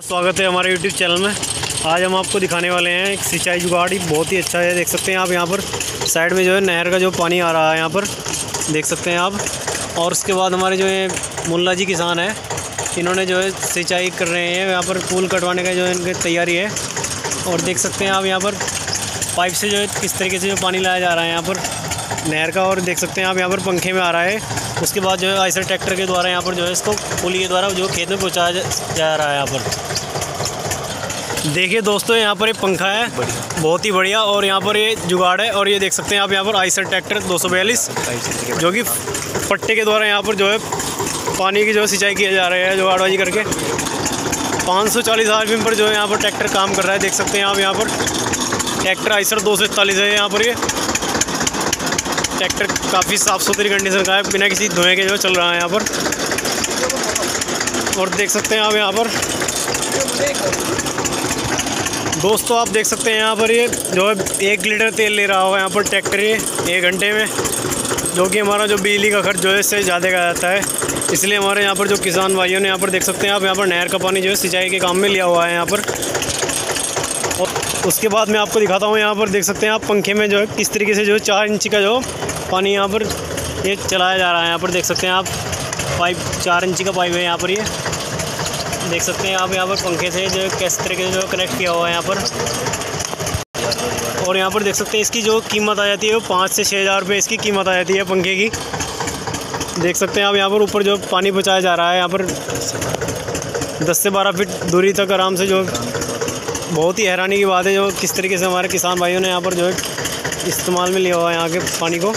स्वागत है हमारे यूट्यूब चैनल में। आज हम आपको दिखाने वाले हैं एक सिंचाई जुगाड़। बहुत ही अच्छा है, देख सकते हैं आप यहाँ पर। साइड में जो है, नहर का जो पानी आ रहा है यहाँ पर, देख सकते हैं आप। और उसके बाद हमारे जो है, मुल्ला जी किसान है। इन्होंने जो है, सिंचाई कर रहे हैं। यहाँ पर पुल कटवाने का जो है, इनकी तैयारी है। और देख सकते हैं आप यहाँ पर, पाइप से जो है, किस तरीके से जो पानी लाया जा रहा है यहाँ पर। नहर का और देख सकते हैं आप, यहाँ पर पंखे में आ रहा है। उसके बाद जो है आइसर ट्रैक्टर के द्वारा यहाँ पर जो है इसको पुली के द्वारा जो खेत में पहुँचाया जा रहा है यहाँ पर। देखिए दोस्तों यहाँ पर एक पंखा है। बहुत ही बढ़िया और यहाँ पर ये जुगाड़ है और ये देख सकते हैं आप यहाँ पर आइसर ट्रैक्टर दो जो कि पट्टे के द्वारा यहाँ पर जो है पानी की जो है सिंचाई किया जा रहा है जुगाड़बाजी करके। 540 आरपीएम पर जो है यहाँ पर ट्रैक्टर काम कर रहा है। देख सकते हैं आप यहाँ पर। ट्रैक्टर आइसर दो सौ इकतालीस है यहाँ पर ये। ट्रैक्टर काफ़ी साफ़ सुथरी कंडीशन का है, बिना किसी धुएँ के जो चल रहा है यहाँ पर। और देख सकते हैं आप यहाँ पर। दोस्तों, आप देख सकते हैं यहाँ पर ये जो है, एक लीटर तेल ले रहा होगा यहाँ पर ट्रैक्टर ये, एक घंटे में। जो कि हमारा जो बिजली का खर्च जो है, इससे ज़्यादा का जाता है। इसलिए हमारे यहाँ पर जो किसान भाइयों ने यहाँ पर देख सकते हैं आप, यहाँ पर नहर का पानी जो है, सिंचाई के काम में लिया हुआ है यहाँ पर। और उसके बाद मैं आपको दिखाता हूँ, यहाँ पर देख सकते हैं आप पंखे में जो है, किस तरीके से जो है चार इंच का जो पानी यहाँ पर ये चलाया जा रहा है। यहाँ पर देख सकते हैं आप, पाइप, चार इंची का पाइप है यहाँ पर ये। देख सकते हैं आप यहाँ पर पंखे से जो किस तरीके से जो कनेक्ट किया हुआ है यहाँ पर। और यहाँ पर देख सकते हैं इसकी जो कीमत आ जाती है, वो पाँच से छः हज़ार रुपये इसकी कीमत आ जाती है पंखे की। देख सकते हैं आप यहाँ पर ऊपर जो पानी पहुँचाया जा रहा है, यहाँ पर दस से बारह फीट दूरी तक आराम से जो बहुत ही हैरानी की बात है जो किस तरीके से हमारे किसान भाइयों ने यहाँ पर जो है इस्तेमाल में लिया हुआ है यहाँ के पानी को।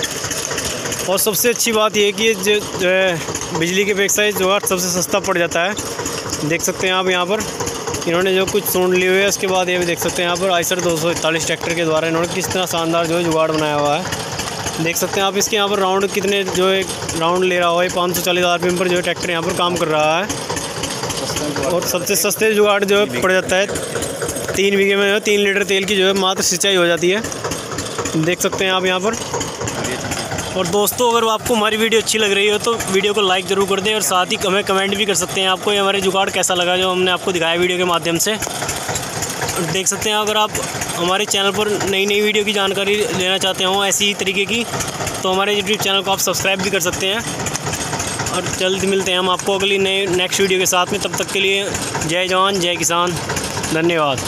और सबसे अच्छी बात यह कि जो जो है बिजली की अपेक्षा जुगाड़ सबसे सस्ता पड़ जाता है। देख सकते हैं आप यहाँ पर, इन्होंने जो कुछ सूंड लिए हुई है, उसके बाद ये भी देख सकते हैं यहाँ पर आइसर दो ट्रैक्टर के द्वारा इन्होंने किस तरह शानदार जो है जुगाड़ बनाया हुआ है। देख सकते हैं आप इसके यहाँ पर राउंड कितने जो है राउंड ले रहा है पाँच सौ चालीस आर पर जो है ट्रैक्टर यहाँ पर काम कर रहा है। और सबसे सस्ते जुगाड़ जो है पड़ जाता है तीन बीघे में जो तीन लीटर तेल की जो है मात्र सिंचाई हो जाती है। देख सकते हैं आप यहाँ पर। और दोस्तों, अगर आपको हमारी वीडियो अच्छी लग रही हो तो वीडियो को लाइक ज़रूर कर दें और साथ ही हमें कमेंट भी कर सकते हैं आपको ये हमारे जुगाड़ कैसा लगा जो हमने आपको दिखाया वीडियो के माध्यम से। देख सकते हैं, अगर आप हमारे चैनल पर नई नई वीडियो की जानकारी लेना चाहते हो ऐसी ही तरीके की तो हमारे यूट्यूब चैनल को आप सब्सक्राइब भी कर सकते हैं। और जल्द मिलते हैं हम आपको अगली नए नेक्स्ट वीडियो के साथ में। तब तक के लिए जय जवान, जय किसान। धन्यवाद।